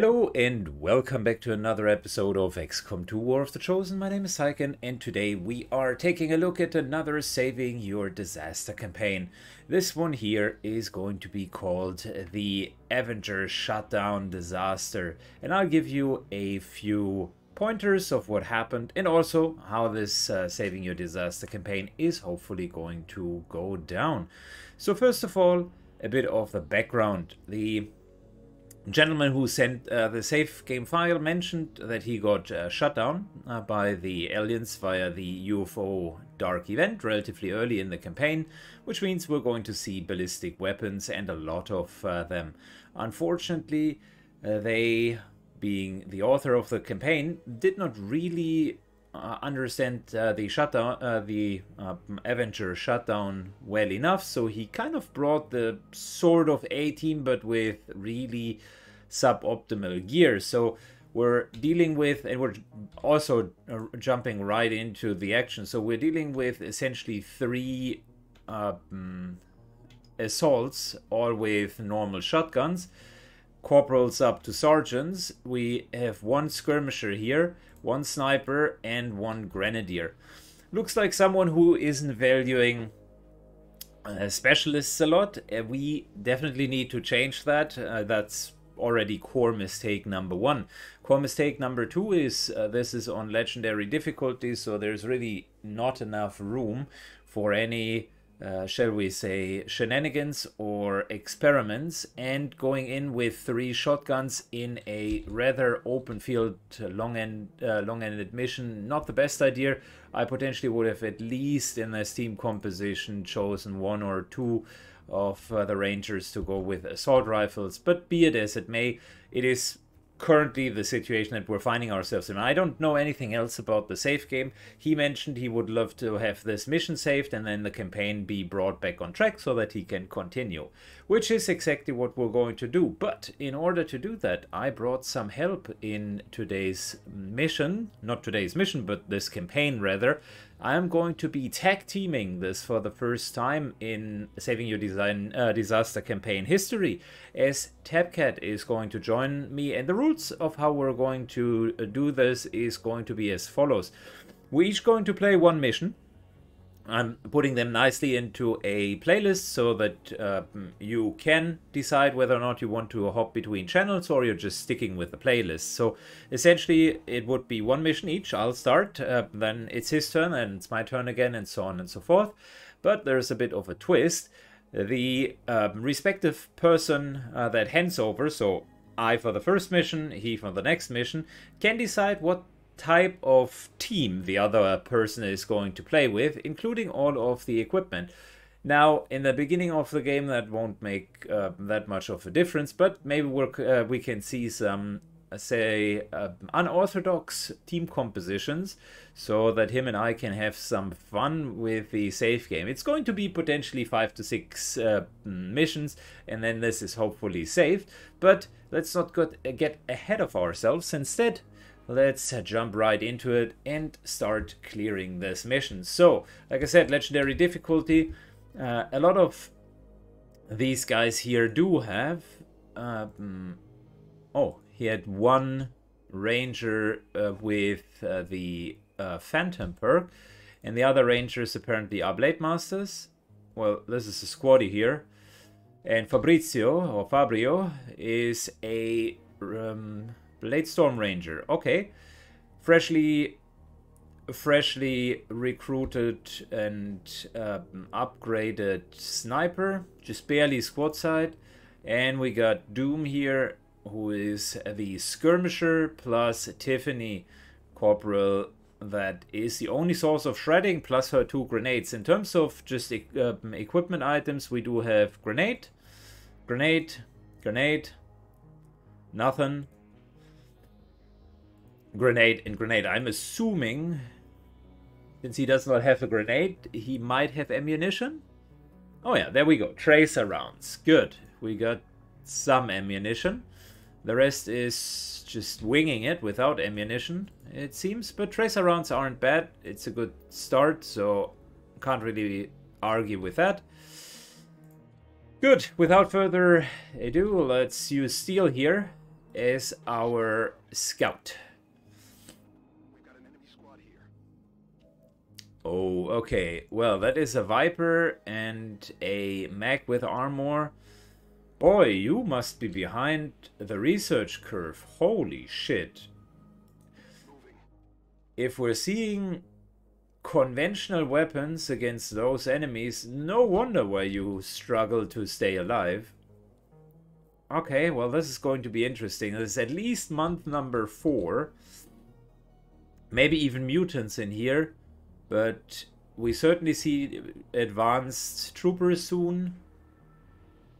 Hello and welcome back to another episode of XCOM 2 War of the Chosen. My name is Syken and today we are taking a look at another Saving Your Disaster campaign. This one here is going to be called the Avenger Shutdown Disaster and I'll give you a few pointers of what happened and also how this uh, Saving Your Disaster campaign is hopefully going to go down. So first of all, a bit of the background. The gentleman who sent uh, the save game file mentioned that he got uh, shut down uh, by the aliens via the UFO dark event relatively early in the campaign, which means we're going to see ballistic weapons and a lot of uh, them. Unfortunately, uh, they, being the author of the campaign, did not really uh, understand the shutdown, the uh, Avenger shutdown well enough. So he kind of brought the sort of A team, but with really suboptimal gear. So we're dealing with, and we're also uh, jumping right into the action. So we're dealing with essentially three um, assaults, all with normal shotguns. Corporals up to sergeants. We have one skirmisher here one sniper, and one grenadier. Looks like someone who isn't valuing uh, specialists a lot. Uh, we definitely need to change that. Uh, that's already core mistake number one. Core mistake number two is uh, this is on legendary difficulty, so there's really not enough room for any uh, shall we say, shenanigans or experiments, and going in with three shotguns in a rather open field, long end, uh, long ended mission, not the best idea. I potentially would have at least in this team composition chosen one or two of uh, the Rangers to go with assault rifles, but be it as it may, it is currently the situation that we're finding ourselves in. I don't know anything else about the save game. He mentioned he would love to have this mission saved and then the campaign be brought back on track so that he can continue, which is exactly what we're going to do. But in order to do that, I brought some help in today's mission, not today's mission, but this campaign rather, I'm going to be tag teaming this for the first time in Saving Your Design uh, Disaster campaign history, as TapCat is going to join me. And the rules of how we're going to uh, do this is going to be as follows: we're each going to play one mission I'm putting them nicely into a playlist so that uh, you can decide whether or not you want to hop between channels or you're just sticking with the playlist. So essentially, it would be one mission each. I'll start, uh, then it's his turn, and it's my turn again, and so on and so forth. But there's a bit of a twist. The uh, respective person uh, that hands over, so I for the first mission, he for the next mission, can decide what type of team the other person is going to play with, including all of the equipment. Now, in the beginning of the game, that won't make uh, that much of a difference, but maybe we uh, we can see some, uh, say, uh, unorthodox team compositions so that him and I can have some fun with the save game. It's going to be potentially five to six uh, missions, and then this is hopefully saved, but let's not get, get ahead of ourselves. Instead, let's jump right into it and start clearing this mission. So, like I said, legendary difficulty. Uh, a lot of these guys here do have. Um, oh, he had one ranger uh, with uh, the uh, Phantom perk, and the other rangers apparently are Blade Masters. Well, this is a squaddy here. And Fabrizio, or Fabrio, is a um, Blade Storm Ranger. Okay. Freshly freshly recruited and uh, upgraded sniper, just barely squad side. And we got Doom here, who is the skirmisher, plus Tiffany Corporal, that is the only source of shredding, plus her two grenades. In terms of just uh, equipment items, we do have grenade, grenade, grenade, nothing, grenade and grenade. I'm assuming, since he does not have a grenade, he might have ammunition. Oh yeah, there we go. Tracer rounds. Good. We got some ammunition. The rest is just winging it without ammunition, it seems. But tracer rounds aren't bad. It's a good start, so can't really argue with that. Good. Without further ado, let's use steel here as our scout. Oh, okay. Well, that is a Viper and a mech with armor. Boy, you must be behind the research curve. Holy shit. If we're seeing conventional weapons against those enemies, no wonder why you struggle to stay alive. Okay, well this is going to be interesting. This is at least month number 4. Maybe even mutants in here. But we certainly see advanced troopers soon.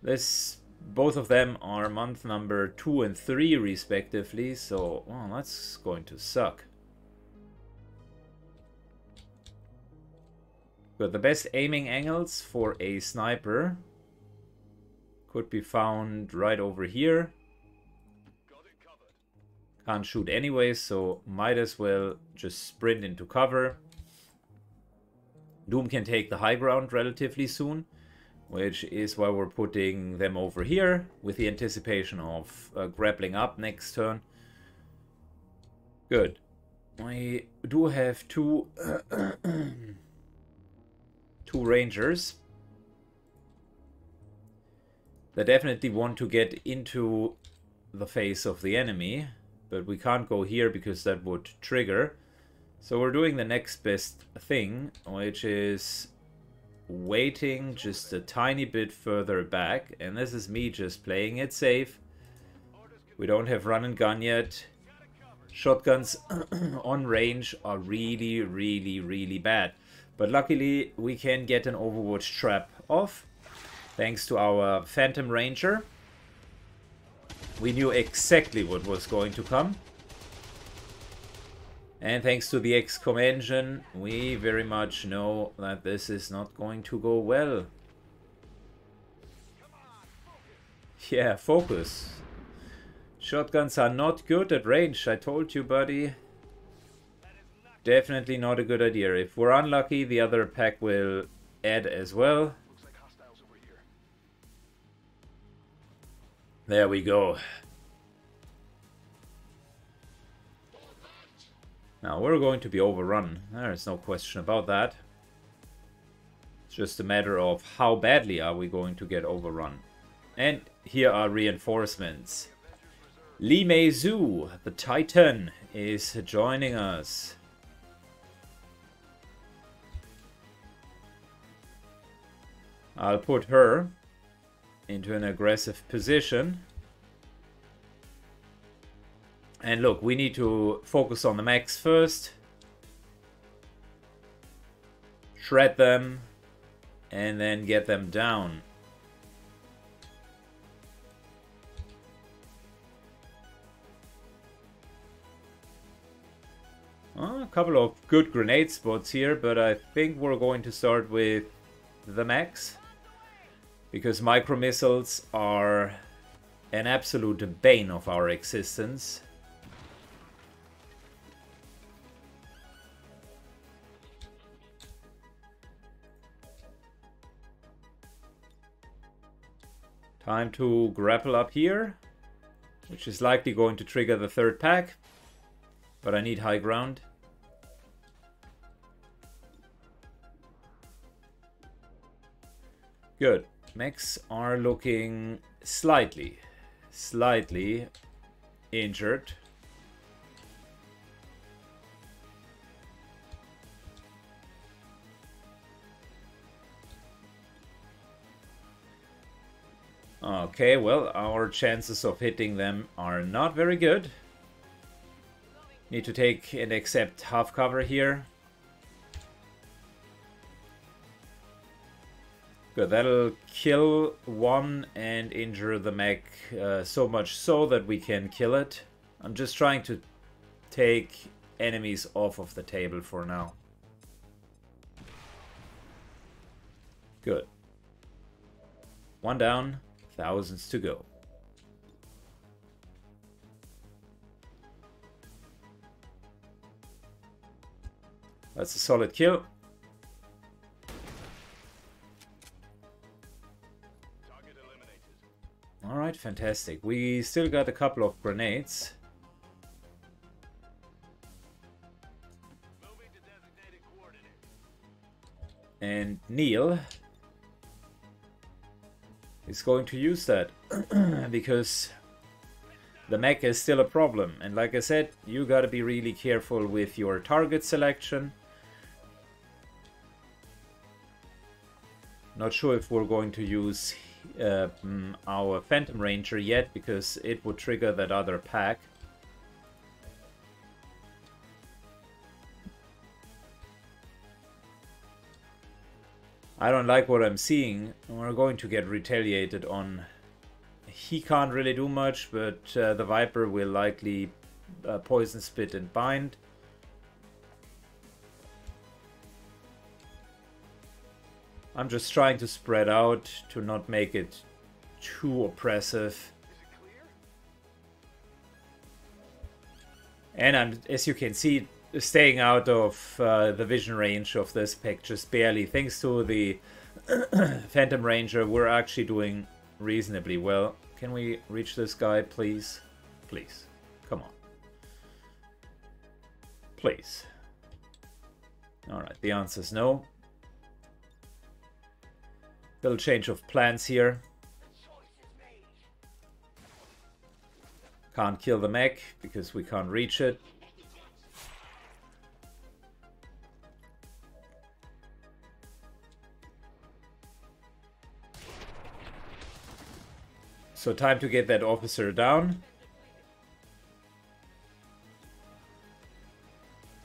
This both of them are month number 2 and 3 respectively, so well, that's going to suck. But the best aiming angles for a sniper could be found right over here. Can't shoot anyway, so might as well just sprint into cover. Doom can take the high ground relatively soon, which is why we're putting them over here with the anticipation of uh, grappling up next turn. Good. We do have two two rangers that definitely want to get into the face of the enemy, but we can't go here because that would trigger. So we're doing the next best thing, which is waiting just a tiny bit further back. And this is me just playing it safe. We don't have run and gun yet. Shotguns on range are really, really, really bad. But luckily we can get an Overwatch trap off. Thanks to our Phantom Ranger. We knew exactly what was going to come. And thanks to the XCOM engine, we very much know that this is not going to go well. Yeah, focus. Shotguns are not good at range, I told you, buddy. Definitely not a good idea. If we're unlucky, the other pack will add as well. There we go. Now we're going to be overrun. There's no question about that. It's just a matter of how badly are we going to get overrun. And here are reinforcements. Li Meizu, the Titan, is joining us. I'll put her into an aggressive position. And look, we need to focus on the mechs first. Shred them. And then get them down. a couple of good grenade spots here, but I think we're going to start with the mechs. Because micro missiles are an absolute bane of our existence. Time to grapple up here, which is likely going to trigger the third pack, but I need high ground. Good. Mechs are looking slightly, slightly injured. Okay, well, our chances of hitting them are not very good. Need to take and accept half cover here. Good, that'll kill one and injure the mech uh, so much so that we can kill it. I'm just trying to take enemies off of the table for now. Good. One down, thousands to go. That's a solid kill. Alright, fantastic. We still got a couple of grenades. And Neil is going to use that because the mech is still a problem. And like I said, you gotta be really careful with your target selection. Not sure if we're going to use uh, mm, our Phantom Ranger yet because it would trigger that other pack. I don't like what I'm seeing. We're going to get retaliated on. He can't really do much, but uh, the Viper will likely uh, Poison Spit and Bind. I'm just trying to spread out to not make it too oppressive. And I'm, as you can see, staying out of uh, the vision range of this pick just barely. Thanks to the Phantom Ranger, we're actually doing reasonably well. Can we reach this guy, please? Please. Come on. Please. Alright, the answer is no. Little change of plans here. Can't kill the mech because we can't reach it. So time to get that officer down.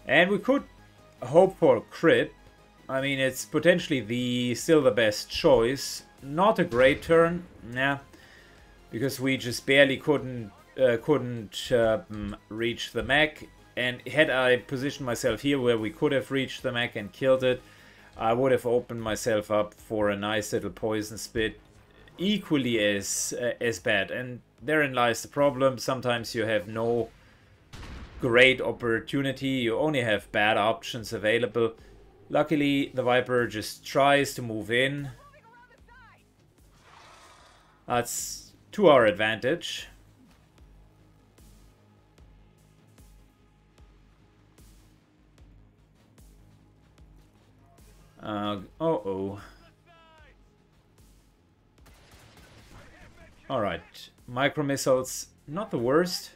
And we could hope for crit. I mean, it's potentially the still the best choice. Not a great turn, yeah, because we just barely couldn't uh, couldn't um, reach the mech. And had I positioned myself here where we could have reached the mech and killed it, I would have opened myself up for a nice little poison spit equally as uh, as bad. And therein lies the problem. Sometimes you have no great opportunity. You only have bad options available. Luckily, the Viper just tries to move in. That's to our advantage. Uh, oh. Alright, micro missiles, not the worst.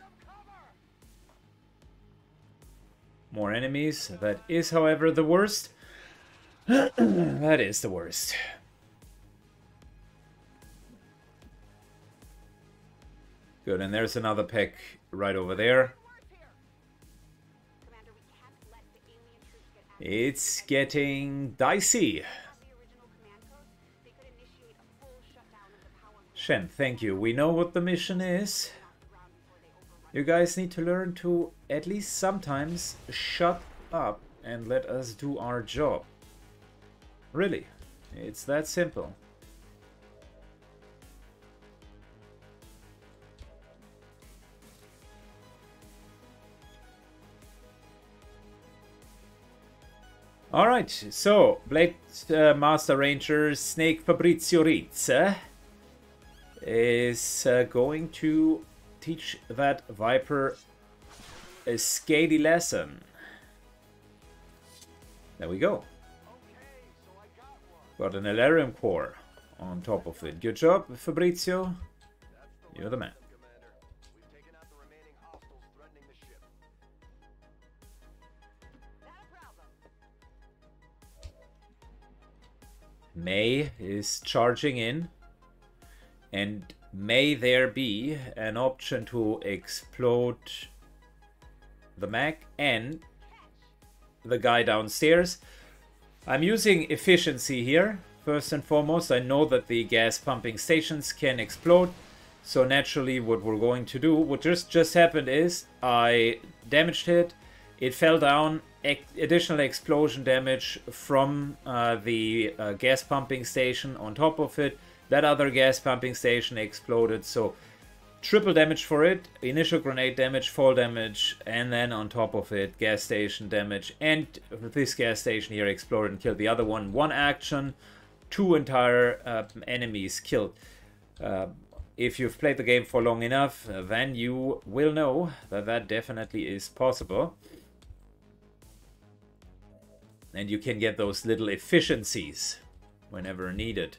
More enemies, that is however the worst. that is the worst. Good, and there's another pick right over there. It's getting dicey. Shen, thank you. We know what the mission is. You guys need to learn to, at least sometimes, shut up and let us do our job. Really, it's that simple. Alright, so, Blade uh, Master Ranger Snake Fabrizio Ritz. Is uh, going to teach that Viper a Skady lesson. There we go. Got an Elerium core on top of it. Good job, Fabrizio. You're the man. May is charging in. And may there be an option to explode the mech and the guy downstairs. I'm using efficiency here. First and foremost, I know that the gas pumping stations can explode. So naturally what we're going to do, what just, just happened is I damaged it. It fell down, additional explosion damage from uh, the uh, gas pumping station on top of it. That other gas pumping station exploded, so triple damage for it, initial grenade damage, fall damage, and then on top of it, gas station damage, and this gas station here exploded and killed the other one. One action, two entire uh, enemies killed. Uh, if you've played the game for long enough, then you will know that that definitely is possible. And you can get those little efficiencies whenever needed.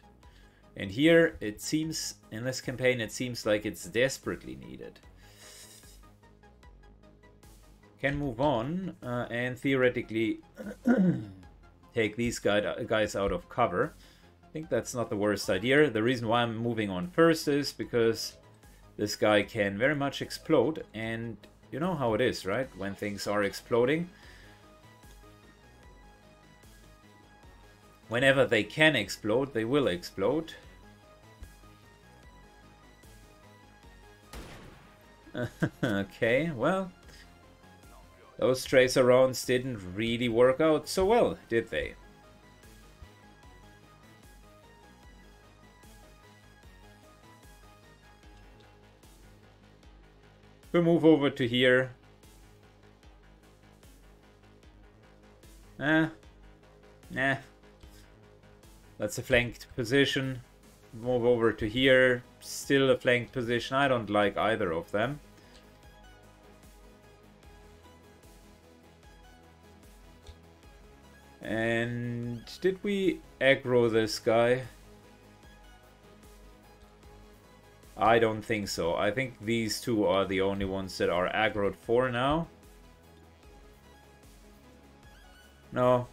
And here, it seems, in this campaign, it seems like it's desperately needed. Can move on, uh, and theoretically take these guys out of cover. I think that's not the worst idea. The reason why I'm moving on first is because this guy can very much explode, and you know how it is, right? When things are exploding, whenever they can explode, they will explode. okay, well, those tracer rounds didn't really work out so well, did they? We'll move over to here. Eh. Nah. That's a flanked position. Move over to here. Still a flanked position. I don't like either of them. And did we aggro this guy? I don't think so. I think these two are the only ones that are aggroed for now. No,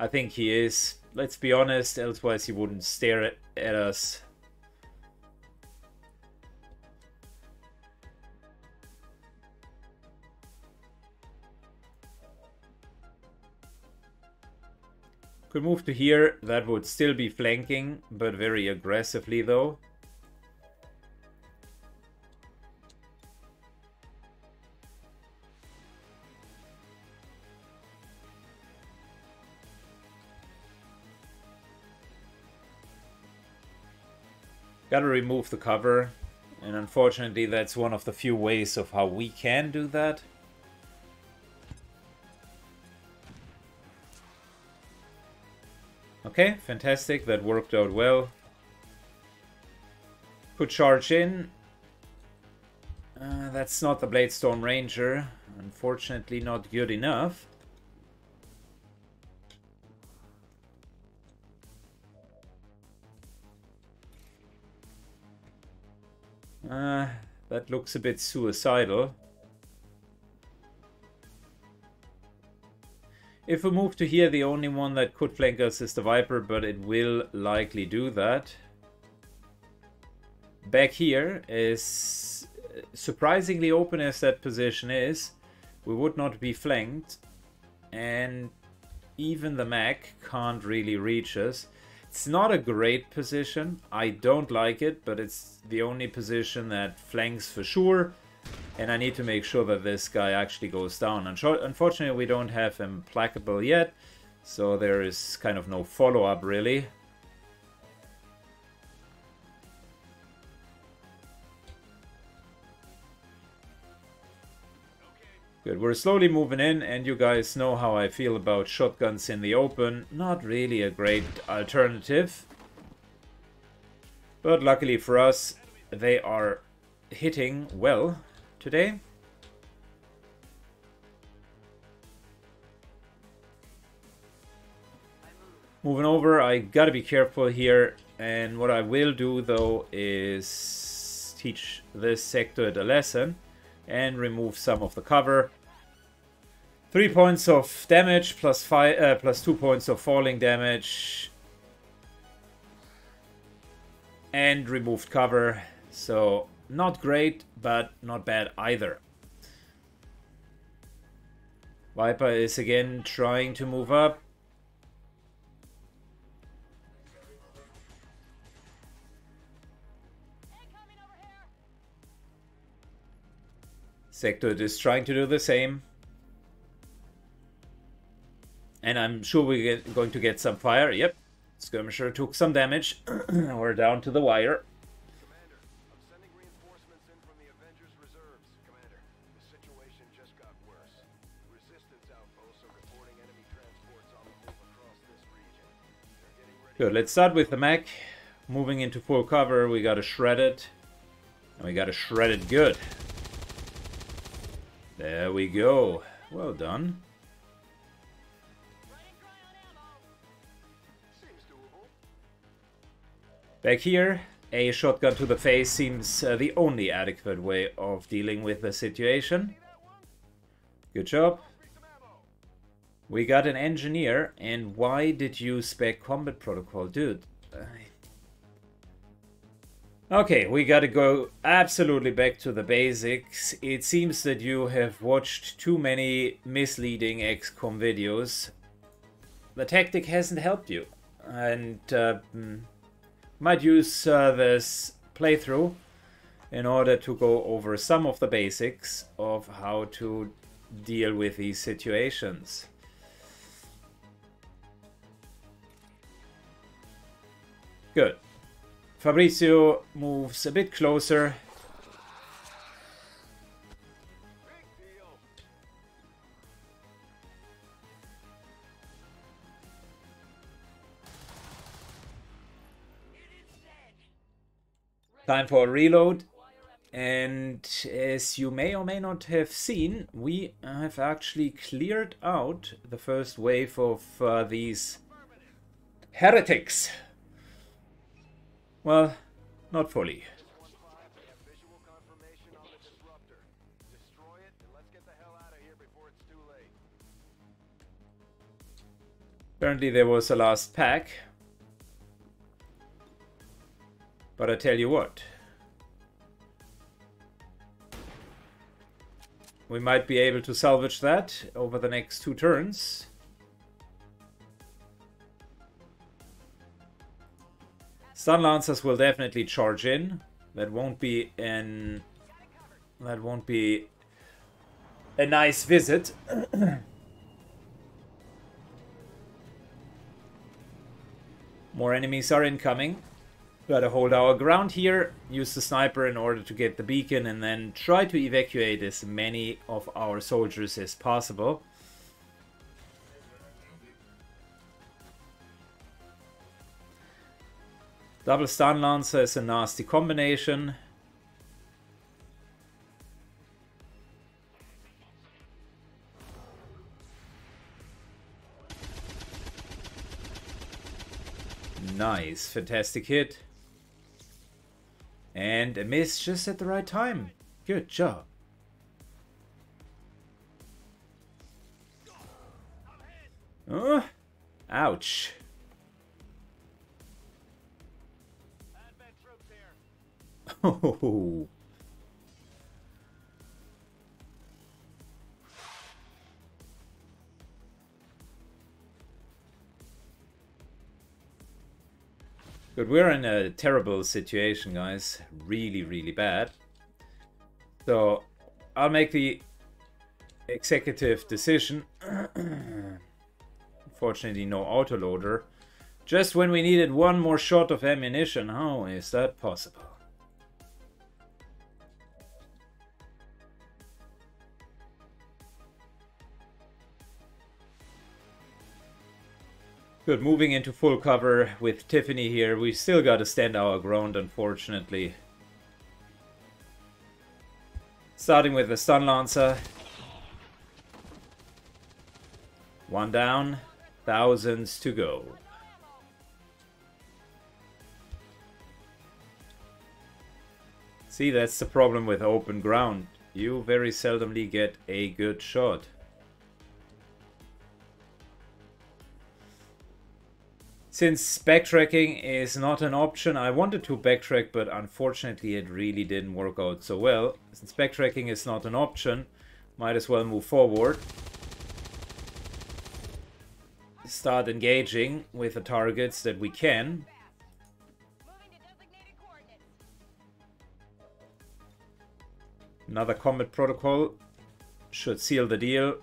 I think he is. Let's be honest, otherwise he wouldn't stare at, at us. Could move to here, that would still be flanking, but very aggressively though. Gotta remove the cover, and unfortunately that's one of the few ways of how we can do that. Okay, fantastic. That worked out well. Put charge in. Uh, that's not the Bladestorm Ranger. Unfortunately not good enough. Uh, that looks a bit suicidal. If we move to here, the only one that could flank us is the Viper, but it will likely do that. Back here is surprisingly open as that position is. We would not be flanked. And even the mech can't really reach us. It's not a great position. I don't like it, but it's the only position that flanks for sure. And I need to make sure that this guy actually goes down. Unfortunately, we don't have Implacable yet, so there is kind of no follow-up, really. Good, we're slowly moving in, and you guys know how I feel about shotguns in the open. Not really a great alternative. But luckily for us, they are hitting well today. Moving over, I gotta be careful here. And what I will do though is teach this sectoid a lesson and remove some of the cover. Three points of damage plus five, uh, plus two points of falling damage, and removed cover. So not great, but not bad either. Viper is again trying to move up. Sectoid is trying to do the same. And I'm sure we're going to get some fire. Yep, Skirmisher took some damage. we're down to the wire. Good, let's start with the mech. Moving into full cover, we got to shred it. And we gotta shred it good. There we go. Well done. Back here, a shotgun to the face seems uh, the only adequate way of dealing with the situation. Good job. We got an engineer, and why did you spec combat protocol? Dude. Okay, we gotta go absolutely back to the basics. It seems that you have watched too many misleading XCOM videos. The tactic hasn't helped you. And uh, mm, might use uh, this playthrough in order to go over some of the basics of how to deal with these situations. Good. Fabrizio moves a bit closer. Time for a reload. And as you may or may not have seen, we have actually cleared out the first wave of uh, these heretics. Well, not fully. Apparently there was a last pack. But I tell you what. We might be able to salvage that over the next two turns. Stun Lancers will definitely charge in. That won't be an... That won't be a nice visit. More enemies are incoming. Gotta hold our ground here, use the sniper in order to get the beacon, and then try to evacuate as many of our soldiers as possible. Double Stun Lancer is a nasty combination. Nice, fantastic hit. And a miss just at the right time. Good job. Oh, ouch. Oh. But we're in a terrible situation, guys. Really, really bad. So, I'll make the executive decision. Unfortunately, no autoloader. Just when we needed one more shot of ammunition. How is that possible? Good, moving into full cover with Tiffany here. We still got to stand our ground, unfortunately. Starting with the Stun Lancer. One down, thousands to go. See, that's the problem with open ground. You very seldomly get a good shot. Since backtracking is not an option, I wanted to backtrack, but unfortunately it really didn't work out so well. Since backtracking is not an option, might as well move forward. Start engaging with the targets that we can. Another combat protocol should seal the deal.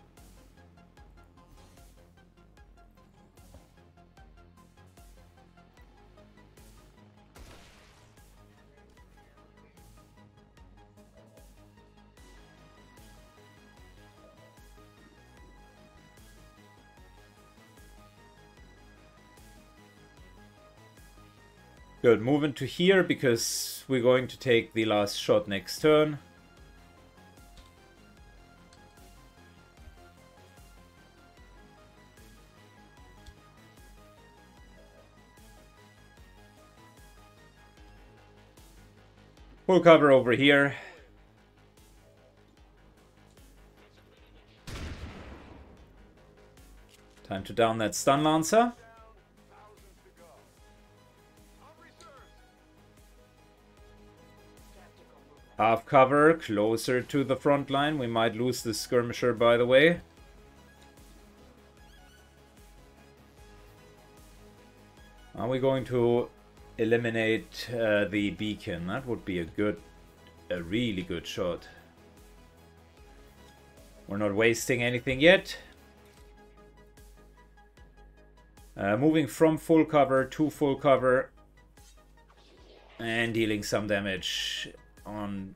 Good, moving to here because we're going to take the last shot next turn. Full cover over here. Time to down that stun lancer. Cover, closer to the front line. We might lose the skirmisher, by the way. Are we going to eliminate uh, the beacon? That would be a good, a really good shot. We're not wasting anything yet. Uh, moving from full cover to full cover and dealing some damage on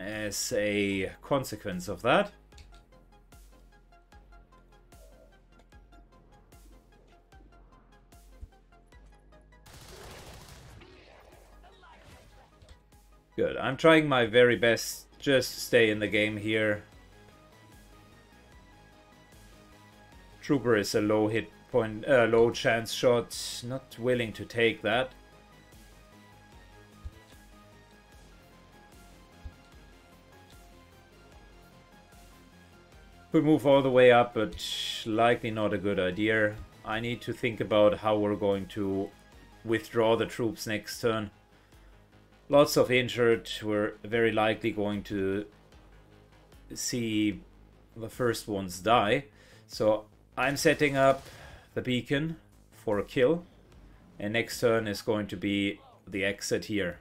as a consequence of that. Good. I'm trying my very best just to stay in the game here. Trooper is a low hit point, uh, low chance shot. Not willing to take that. Could move all the way up, but likely not a good idea. I need to think about how we're going to withdraw the troops next turn. Lots of injured. We're very likely going to see the first ones die. So I'm setting up the beacon for a kill. And next turn is going to be the exit here.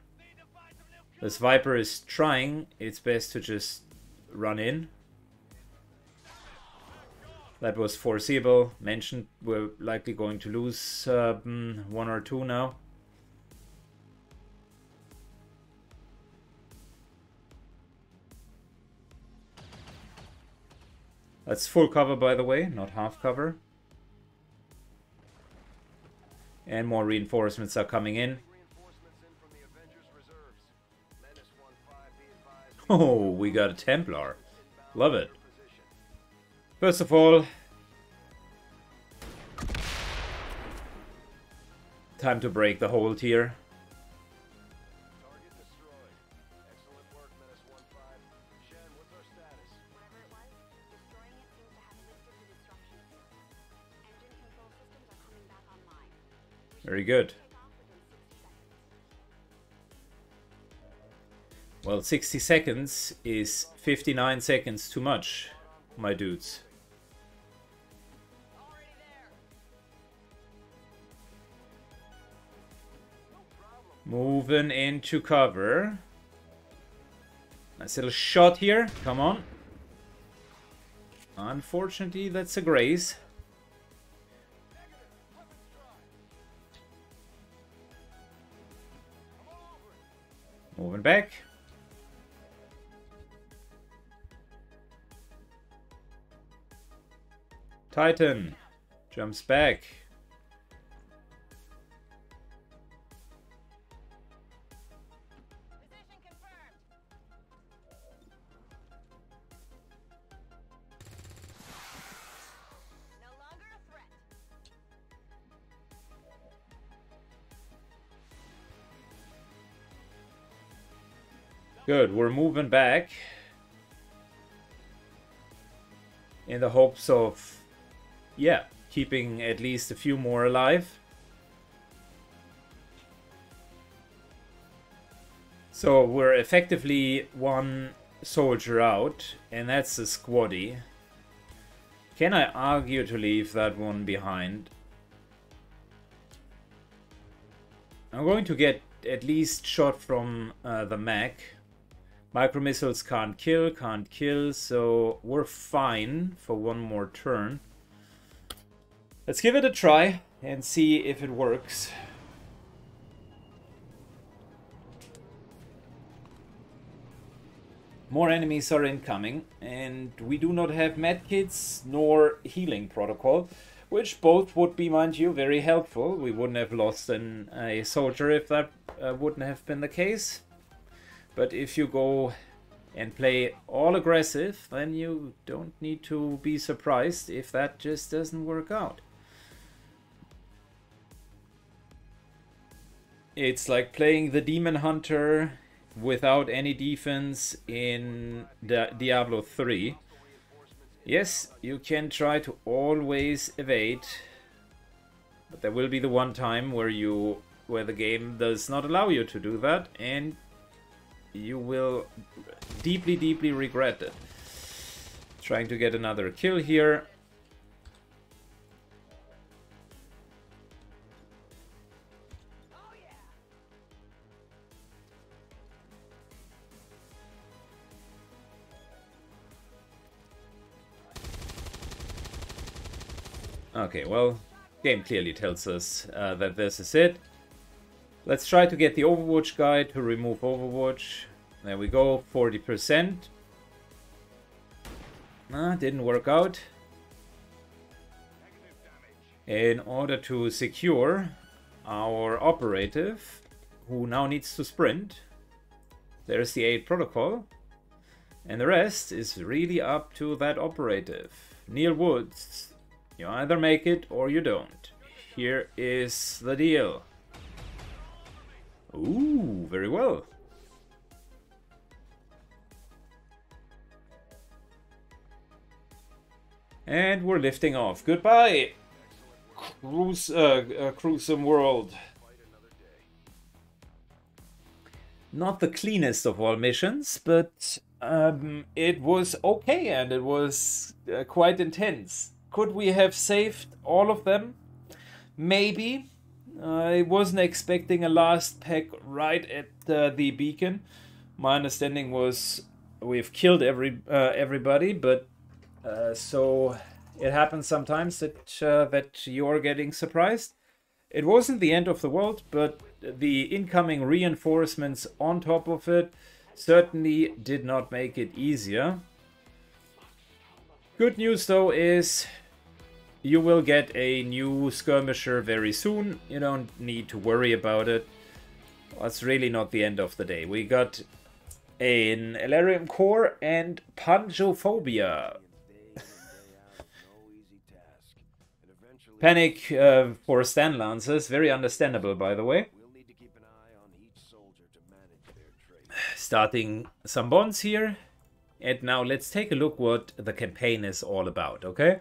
This Viper is trying its best to just run in that was foreseeable. Mentioned we're likely going to lose uh, one or two now. That's full cover, by the way, not half cover. And more reinforcements are coming in. Oh, we got a Templar. Love it. First of all, time to break the hold here. Very good. Well, 60 seconds is 59 seconds too much, my dudes. Moving into cover. Nice little shot here. Come on. Unfortunately, that's a graze. Moving back. Titan jumps back. Good, we're moving back. In the hopes of, yeah, keeping at least a few more alive. So we're effectively one soldier out, and that's a squaddy. Can I argue to leave that one behind? I'm going to get at least shot from uh, the mech. Micro missiles can't kill, can't kill, so we're fine for one more turn. Let's give it a try and see if it works. More enemies are incoming, and we do not have medkits nor healing protocol. which both would be, mind you, very helpful. We wouldn't have lost an, a soldier if that uh, wouldn't have been the case. But if you go and play all aggressive, then you don't need to be surprised if that just doesn't work out. It's like playing the Demon Hunter without any defense in the Diablo 3. Yes, you can try to always evade, but there will be the one time where you where the game does not allow you to do that and you will deeply deeply regret it. Trying to get another kill here. Okay, well, game clearly tells us uh, that this is it. Let's try to get the Overwatch guy to remove Overwatch. There we go, 40%. Ah, didn't work out. In order to secure our operative, who now needs to sprint, there's the aid protocol. And the rest is really up to that operative. Neil Woods you either make it or you don't. Here is the deal. Ooh, very well. And we're lifting off. Goodbye, cruise, uh, uh, World. Not the cleanest of all missions, but um, it was okay and it was uh, quite intense. Could we have saved all of them? Maybe. I wasn't expecting a last pack right at uh, the beacon. My understanding was we've killed every uh, everybody, but uh, so it happens sometimes that uh, that you're getting surprised. It wasn't the end of the world, but the incoming reinforcements on top of it certainly did not make it easier. Good news though is you will get a new skirmisher very soon. You don't need to worry about it. That's really not the end of the day. We got an Elerium core and Pangophobia. Panic uh, for Stun Lancers, very understandable by the way. Starting some bonds here. And now let's take a look what the campaign is all about, okay?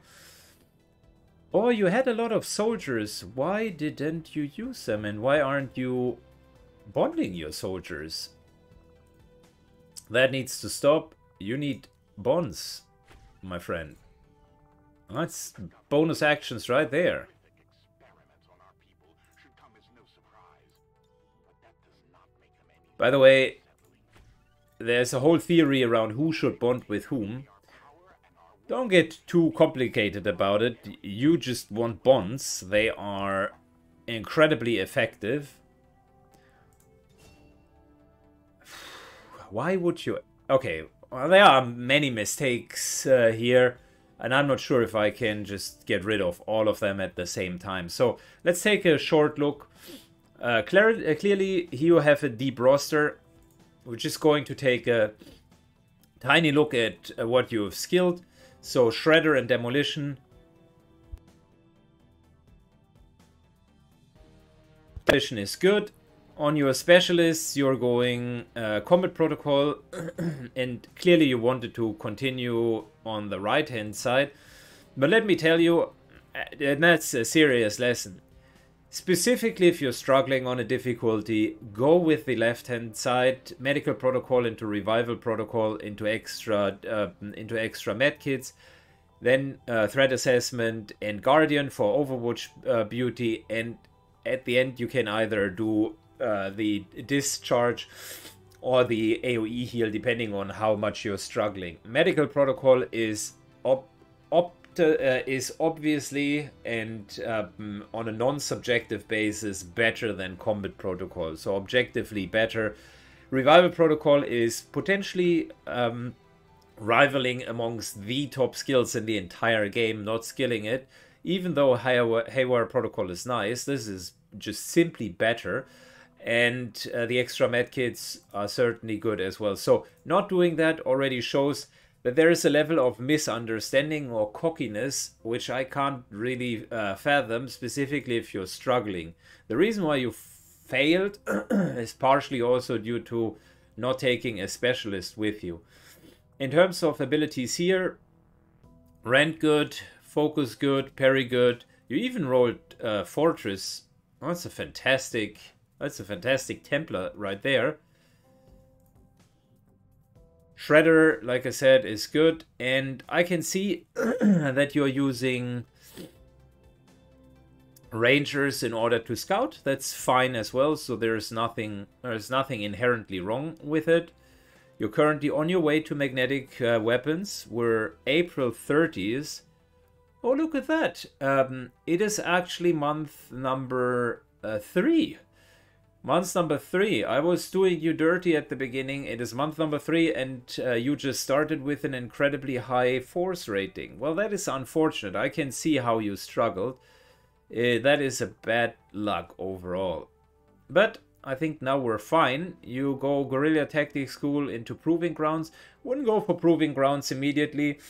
Oh, you had a lot of soldiers. Why didn't you use them? And why aren't you bonding your soldiers? That needs to stop. You need bonds, my friend. That's bonus actions right there. By the way, there's a whole theory around who should bond with whom. Don't get too complicated about it. You just want bonds. They are incredibly effective. Why would you... Okay, well, there are many mistakes uh, here. And I'm not sure if I can just get rid of all of them at the same time. So let's take a short look. Uh, clear, uh, clearly, here you have a deep roster. We're just going to take a tiny look at uh, what you have skilled. So Shredder and Demolition. Demolition is good. On your specialists, you're going uh, Combat Protocol, and clearly you wanted to continue on the right-hand side. But let me tell you, uh, that's a serious lesson. Specifically, if you're struggling on a difficulty, go with the left-hand side, medical protocol into revival protocol into extra uh, into extra medkits, then uh, threat assessment and guardian for Overwatch uh, beauty, and at the end you can either do uh, the discharge or the AOE heal depending on how much you're struggling. Medical protocol is op- op- uh, is obviously and um, on a non-subjective basis better than combat protocol. So objectively better. Revival protocol is potentially um, rivaling amongst the top skills in the entire game. Not skilling it even though Haywire Protocol is nice, this is just simply better. And uh, the extra medkits are certainly good as well. So not doing that already shows that there is a level of misunderstanding or cockiness which I can't really uh, fathom, specifically if you're struggling. The reason why you failed is partially also due to not taking a specialist with you. In terms of abilities here, Rend good, Focus good, Parry good. You even rolled uh, Fortress. That's a fantastic, that's a fantastic Templar right there. Shredder, like I said, is good. And I can see that you're using Rangers in order to scout. That's fine as well. So there's nothing, there's nothing inherently wrong with it. You're currently on your way to magnetic uh, weapons. We're April 30th. Oh, look at that. Um, it is actually month number uh, three. Month number three. I was doing you dirty at the beginning. It is month number three, and uh, you just started with an incredibly high force rating. Well, that is unfortunate. I can see how you struggled. Uh, that is a bad luck overall. But I think now we're fine. You go Guerrilla Tactics School into Proving Grounds. Wouldn't go for Proving Grounds immediately.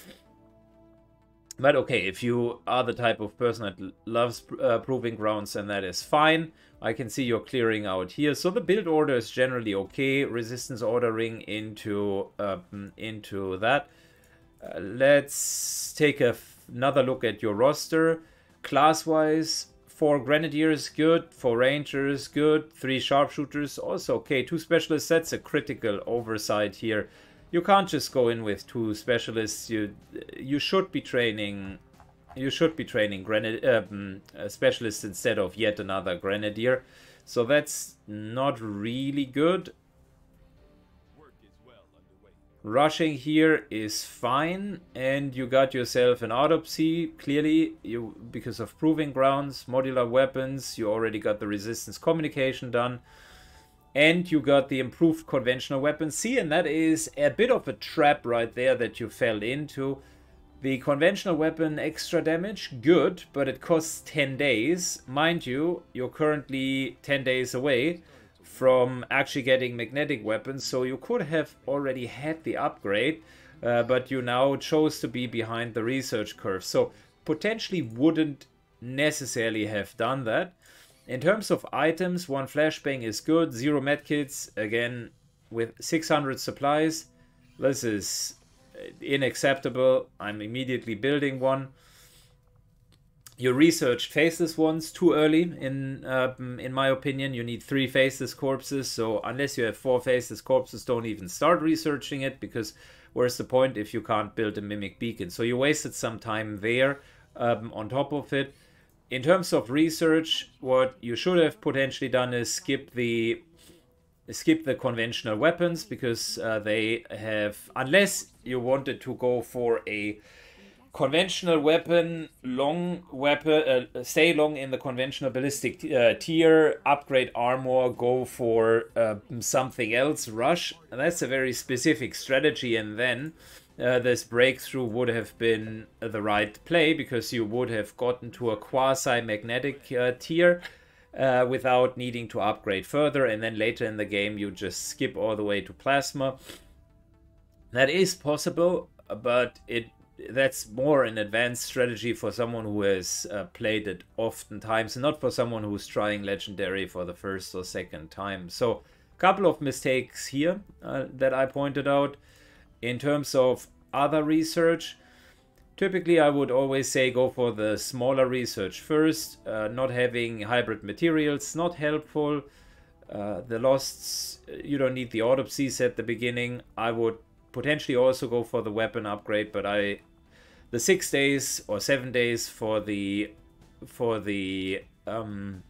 But okay, if you are the type of person that loves uh, Proving Grounds, and that is fine. I can see you're clearing out here. So the build order is generally okay. Resistance ordering into, uh, into that. Uh, let's take another look at your roster. Class-wise, four Grenadiers, good. Four Rangers, good. Three Sharpshooters, also okay. Two Specialists, that's a critical oversight here. You can't just go in with two Specialists. You you should be training you should be training grenad um, specialists instead of yet another grenadier. So that's not really good. Rushing here is fine, and you got yourself an autopsy. Clearly, you because of proving grounds, modular weapons, you already got the resistance communication done, and you got the improved conventional weapon See, and that is a bit of a trap right there that you fell into. The conventional weapon extra damage, good, but it costs 10 days. Mind you, you're currently 10 days away from actually getting magnetic weapons, so you could have already had the upgrade, uh, but you now chose to be behind the research curve. So potentially wouldn't necessarily have done that. In terms of items, one flashbang is good, zero medkits, again with 600 supplies. This is unacceptable. I'm immediately building one. Your research faceless ones too early, in uh, in my opinion. You need three faceless corpses, so unless you have four faceless corpses, don't even start researching it, because where's the point if you can't build a mimic beacon? So you wasted some time there um, on top of it. In terms of research, what you should have potentially done is skip the skip the conventional weapons because uh, they have, unless you wanted to go for a conventional weapon, long weapon, uh, stay long in the conventional ballistic uh, tier, upgrade armor, go for uh, something else, rush. That's a very specific strategy, and then uh, this breakthrough would have been the right play because you would have gotten to a quasi magnetic uh, tier uh, without needing to upgrade further. And then later in the game, you just skip all the way to plasma. That is possible, but it that's more an advanced strategy for someone who has uh, played it oftentimes, not for someone who's trying legendary for the first or second time. So, a couple of mistakes here uh, that I pointed out in terms of other research. Typically, I would always say go for the smaller research first. Uh, not having hybrid materials, not helpful. Uh, the losts, you don't need the autopsies at the beginning. I would potentially also go for the weapon upgrade, but I, the six days or seven days for the, for the um,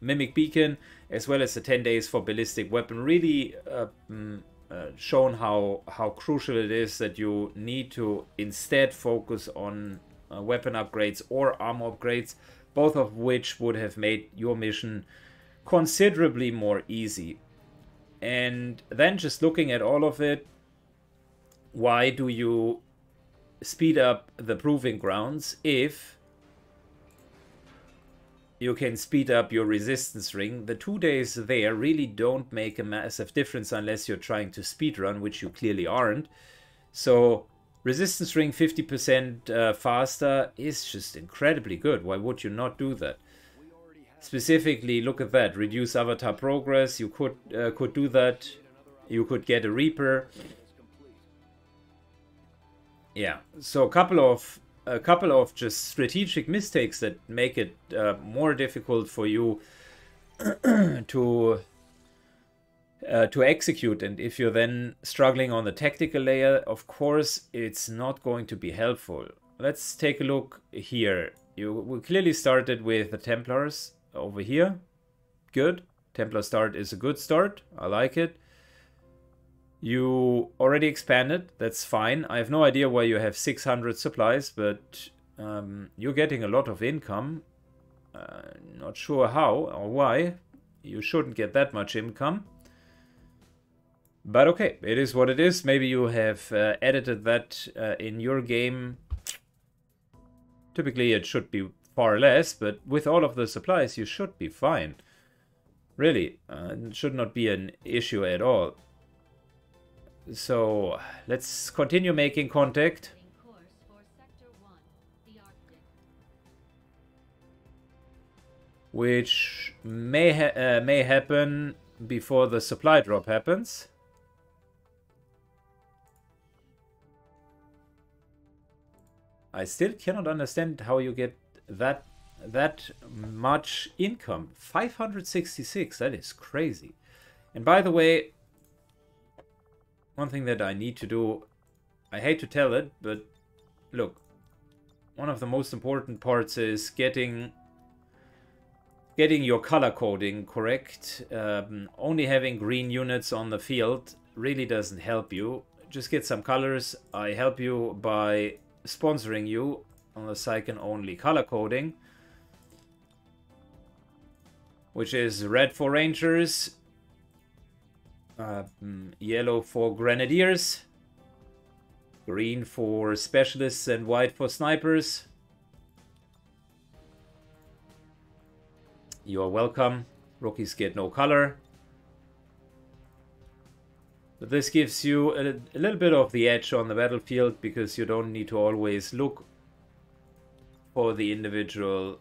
mimic beacon, as well as the ten days for ballistic weapon, really uh, mm, uh, shown how how crucial it is that you need to instead focus on uh, weapon upgrades or armor upgrades, both of which would have made your mission considerably more easy. And then just looking at all of it, why do you speed up the proving grounds if you can speed up your resistance ring. The two days there really don't make a massive difference unless you're trying to speed run, which you clearly aren't. So resistance ring 50% uh, faster is just incredibly good. Why would you not do that? Specifically, look at that. Reduce avatar progress. You could uh, could do that. You could get a Reaper. Yeah. So a couple of a couple of just strategic mistakes that make it uh, more difficult for you to uh, to execute. And if you're then struggling on the tactical layer, of course, it's not going to be helpful. Let's take a look here. You we clearly started with the Templars over here. Good. Templar start is a good start. I like it. You already expanded. That's fine. I have no idea why you have 600 supplies, but um, you're getting a lot of income. Uh, not sure how or why. You shouldn't get that much income. But okay, it is what it is. Maybe you have uh, edited that uh, in your game. Typically, it should be far less, but with all of the supplies, you should be fine. Really, uh, it should not be an issue at all. So let's continue making contact. Which may ha uh, may happen before the supply drop happens. I still cannot understand how you get that that much income. 566, that is crazy. And by the way, one thing that I need to do, I hate to tell it, but look, one of the most important parts is getting getting your color coding correct. Um, only having green units on the field really doesn't help you. Just get some colors. I help you by sponsoring you on the Syken only color coding. Which is red for Rangers, uh, yellow for grenadiers. Green for specialists and white for snipers. You are welcome. Rookies get no color. But this gives you a, a, little bit of the edge on the battlefield because you don't need to always look for the individual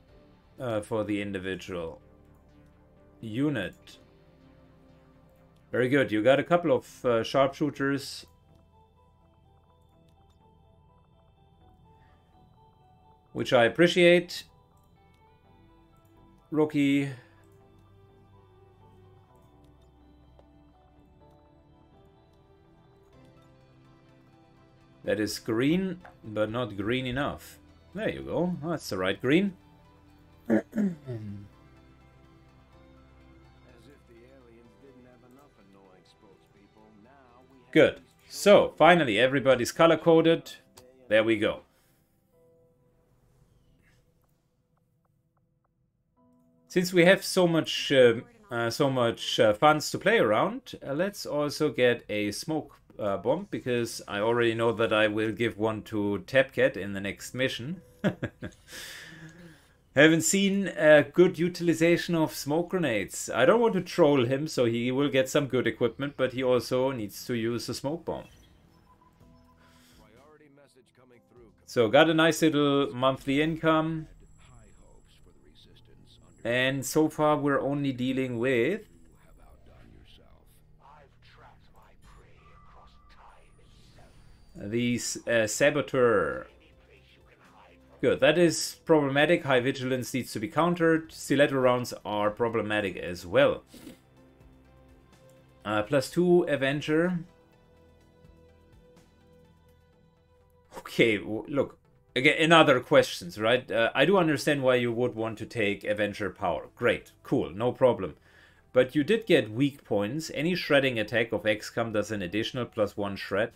uh, for the individual unit. Very good. You got a couple of uh, sharpshooters. Which I appreciate. Rookie. That is green, but not green enough. There you go. That's the right green. Good. So, finally, everybody's color-coded. There we go. Since we have so much uh, uh, so much uh, funds to play around, uh, let's also get a smoke uh, bomb, because I already know that I will give one to TapCat in the next mission. Haven't seen a good utilization of smoke grenades. I don't want to troll him, so he will get some good equipment, but he also needs to use a smoke bomb. So got a nice little monthly income. And so far we're only dealing with these uh, saboteur Good, that is problematic. High vigilance needs to be countered. Stiletto rounds are problematic as well. Uh, plus two Avenger. Okay, look. Again, another questions, right? Uh, I do understand why you would want to take Avenger power. Great, cool, no problem. But you did get weak points. Any shredding attack of XCOM does an additional plus one shred.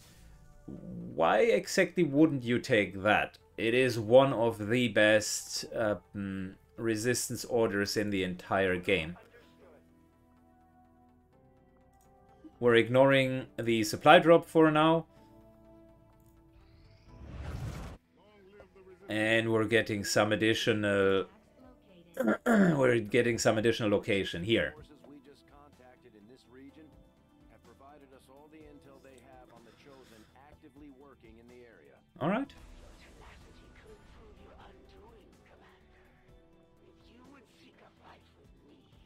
Why exactly wouldn't you take that? It is one of the best uh, mm, resistance orders in the entire game. We're ignoring the supply drop for now. And we're getting some additional we're getting some additional location here. All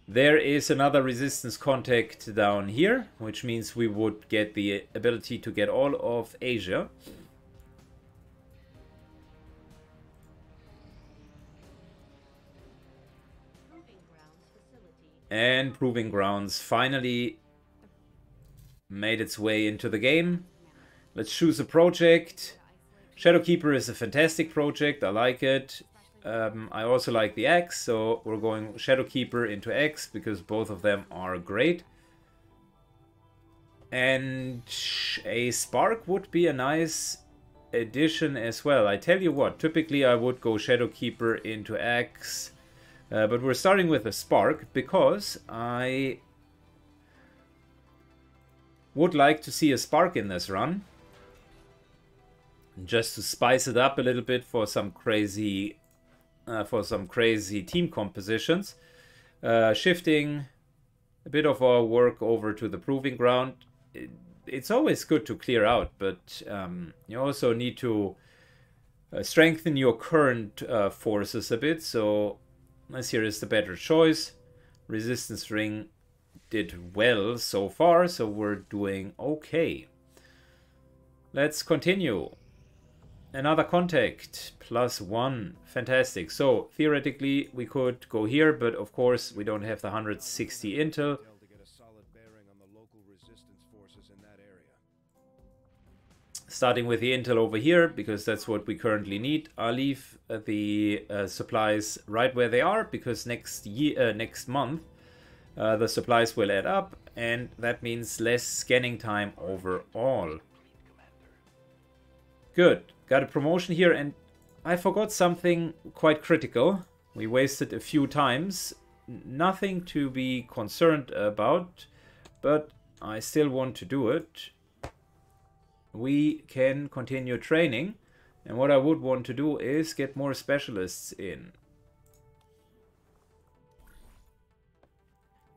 There is another resistance contact down here, which means we would get the ability to get all of Asia. And Proving Grounds finally made its way into the game. Let's choose a project. Shadowkeeper is a fantastic project. I like it. Um, I also like the X, so we're going Shadowkeeper into X because both of them are great. And a Spark would be a nice addition as well. I tell you what, typically I would go Shadowkeeper into X, uh, but we're starting with a Spark because I would like to see a Spark in this run. Just to spice it up a little bit for some crazy uh, for some crazy team compositions. Uh, shifting a bit of our work over to the proving ground. It, it's always good to clear out, but um, you also need to uh, strengthen your current uh, forces a bit. So this here is the better choice. Resistance ring did well so far, so we're doing okay. Let's continue. Another contact, plus one. Fantastic. So, theoretically, we could go here, but of course, we don't have the 160 intel. Starting with the intel over here, because that's what we currently need. I'll leave uh, the uh, supplies right where they are, because next year, uh, next month, uh, the supplies will add up, and that means less scanning time overall. Good. Got a promotion here and I forgot something quite critical. We wasted a few times. Nothing to be concerned about, but I still want to do it. We can continue training. And what I would want to do is get more specialists in.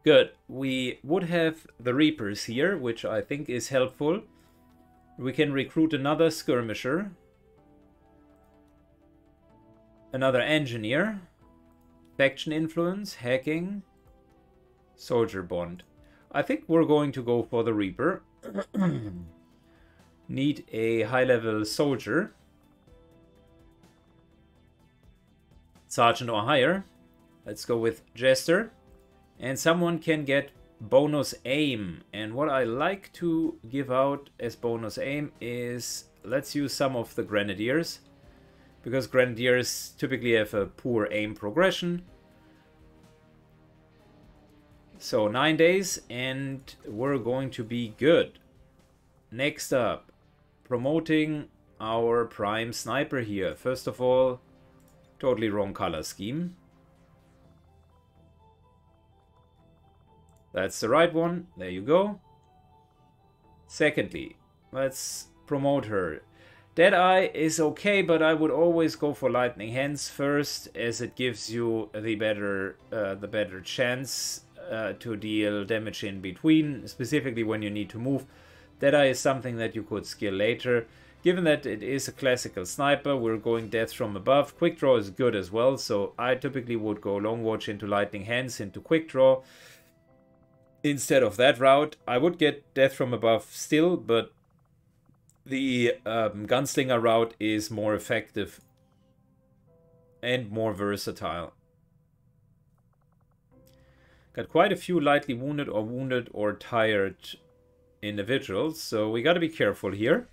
Good. We would have the Reapers here, which I think is helpful. We can recruit another skirmisher. Another engineer. Faction influence, hacking, soldier bond. I think we're going to go for the Reaper. Need a high-level soldier. Sergeant or higher. Let's go with Jester. And someone can get bonus aim. And what I like to give out as bonus aim is let's use some of the Grenadiers. Because Grenadiers typically have a poor aim progression. So 9 days and we're going to be good. Next up, promoting our prime sniper here. First of all, totally wrong color scheme. That's the right one. There you go. Secondly, let's promote her. Deadeye is okay, but I would always go for Lightning Hands first, as it gives you the better, uh, the better chance uh, to deal damage in between, specifically when you need to move. Deadeye is something that you could skill later. Given that it is a classical sniper, we're going death from above. Quick draw is good as well, so I typically would go long watch into lightning hands into quick draw. Instead of that route, I would get death from above still, but the um, gunslinger route is more effective and more versatile. Got quite a few lightly wounded or wounded or tired individuals, so we got to be careful here.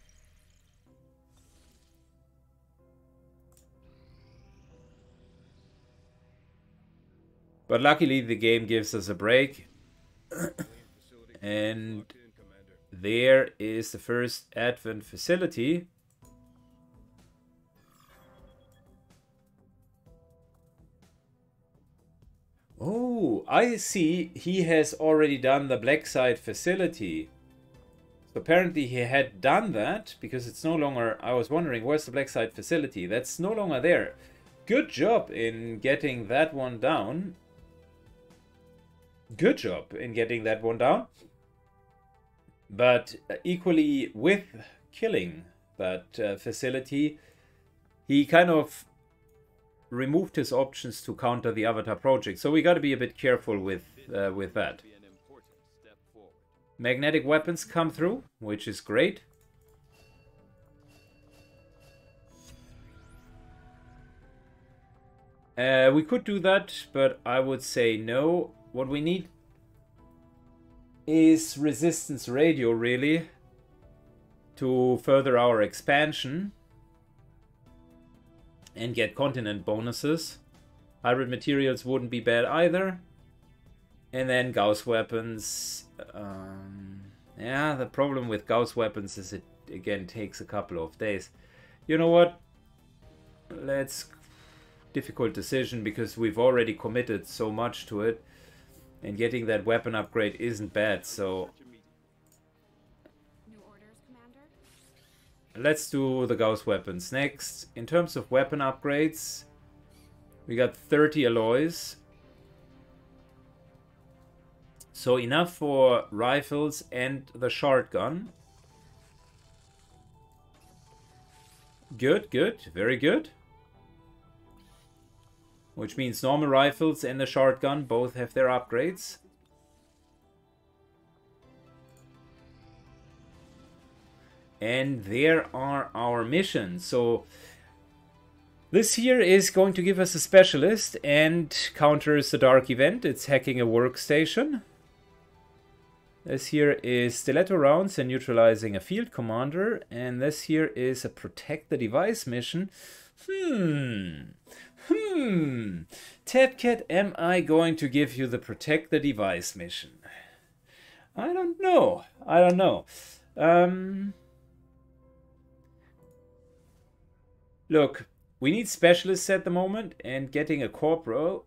But luckily the game gives us a break. and there is the first Advent facility. Oh, I see he has already done the black site facility. So apparently he had done that because it's no longer, I was wondering, where's the black site facility? That's no longer there. Good job in getting that one down. Good job in getting that one down. But equally with killing that uh, facility, he kind of removed his options to counter the Avatar project. So we got to be a bit careful with uh, with that. Magnetic weapons come through, which is great. Uh, we could do that, but I would say no. What we need is resistance radio, really, to further our expansion and get continent bonuses. Hybrid materials wouldn't be bad either. And then Gauss weapons. Um, yeah, the problem with Gauss weapons is it again takes a couple of days. You know what? Let's difficult decision because we've already committed so much to it and getting that weapon upgrade isn't bad so let's do the Gauss weapons next. In terms of weapon upgrades we got 30 alloys. So enough for rifles and the shotgun. Good good very good which means normal rifles and the shotgun both have their upgrades. And there are our missions. So this here is going to give us a specialist and counters the dark event. It's hacking a workstation. This here is stiletto rounds and neutralizing a field commander. And this here is a protect the device mission. Hmm. Hmm. TapCat, am I going to give you the protect the device mission? I don't know. I don't know. Um, look, we need specialists at the moment, and getting a corporal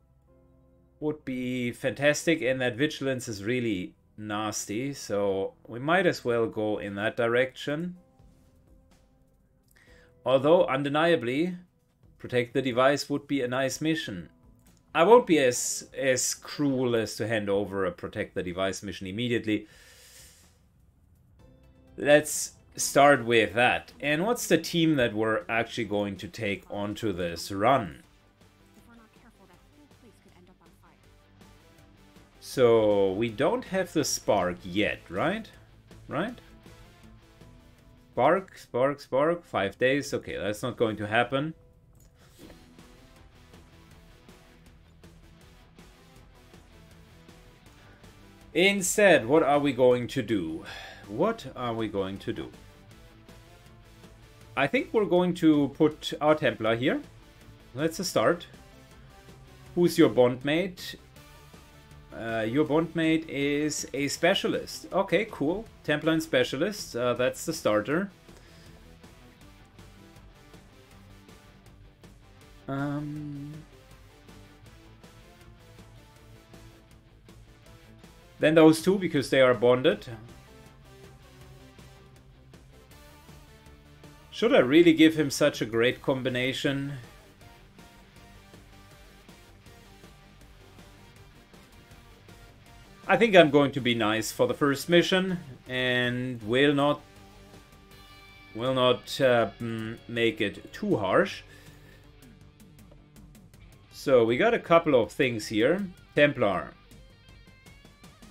would be fantastic, and that vigilance is really nasty, so we might as well go in that direction. Although, undeniably, Protect the device would be a nice mission. I won't be as as cruel as to hand over a protect the device mission immediately. Let's start with that. And what's the team that we're actually going to take onto this run? So we don't have the spark yet, right? Right? Spark, spark, spark, five days. Okay, that's not going to happen. Instead, what are we going to do? What are we going to do? I think we're going to put our Templar here. Let's start. Who's your bondmate? Uh, your bondmate is a specialist. Okay, cool. Templar and specialist. Uh, that's the starter. Um, Then those two, because they are bonded. Should I really give him such a great combination? I think I'm going to be nice for the first mission and will not will not uh, make it too harsh. So we got a couple of things here. Templar.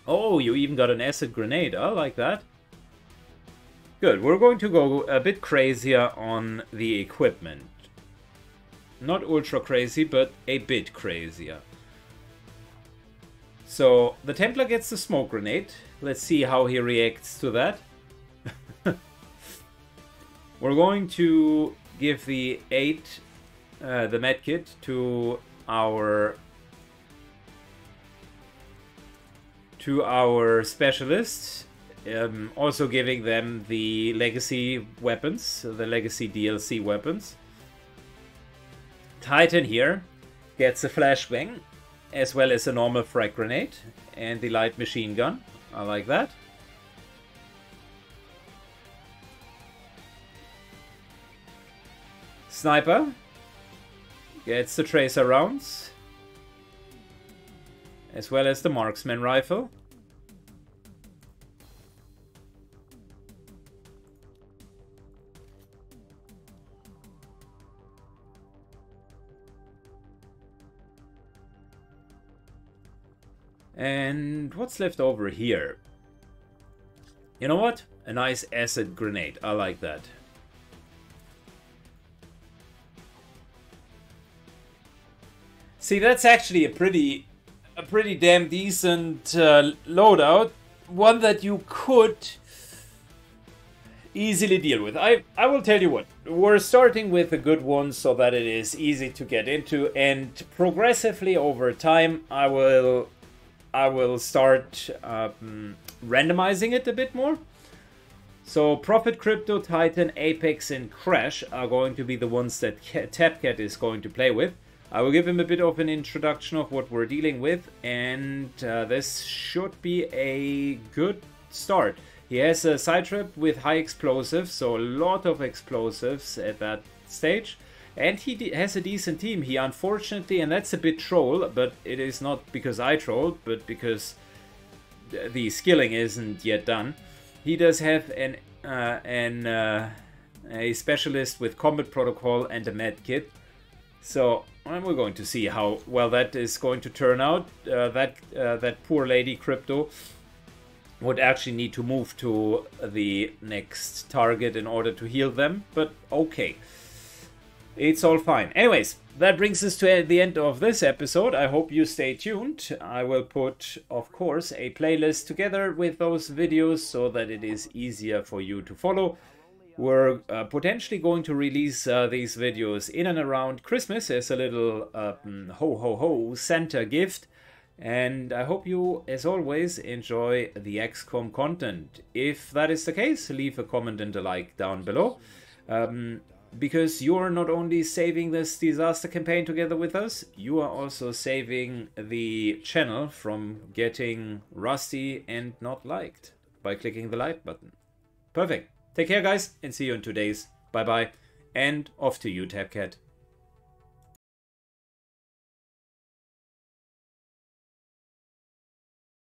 Oh, you even got an acid grenade. I like that. Good. We're going to go a bit crazier on the equipment. Not ultra crazy, but a bit crazier. So, the Templar gets the smoke grenade. Let's see how he reacts to that. We're going to give the 8, uh, the medkit, to our to our specialists, um, also giving them the legacy weapons, the legacy DLC weapons. Titan here gets a flashbang, as well as a normal frag grenade and the light machine gun. I like that. Sniper gets the tracer rounds, as well as the marksman rifle. And what's left over here? You know what? A nice acid grenade. I like that. See, that's actually a pretty, a pretty damn decent uh, loadout. One that you could easily deal with. I, I will tell you what, we're starting with a good one so that it is easy to get into and progressively over time I will I will start um, randomizing it a bit more. So Profit Crypto, Titan, Apex, and Crash are going to be the ones that TapCat is going to play with. I will give him a bit of an introduction of what we're dealing with, and uh, this should be a good start. He has a side trip with high explosives, so a lot of explosives at that stage. And he has a decent team. He unfortunately, and that's a bit troll, but it is not because I trolled, but because the skilling isn't yet done. He does have an uh, an uh, a specialist with combat protocol and a med kit. So and we're going to see how well that is going to turn out. Uh, that uh, that poor lady crypto would actually need to move to the next target in order to heal them, but okay. It's all fine. Anyways, that brings us to the end of this episode. I hope you stay tuned. I will put, of course, a playlist together with those videos so that it is easier for you to follow. We're uh, potentially going to release uh, these videos in and around Christmas as a little um, ho ho ho Santa gift. And I hope you, as always, enjoy the XCOM content. If that is the case, leave a comment and a like down below. Um, because you're not only saving this disaster campaign together with us, you are also saving the channel from getting rusty and not liked by clicking the like button. Perfect. Take care, guys, and see you in two days. Bye bye. And off to you, TapCat.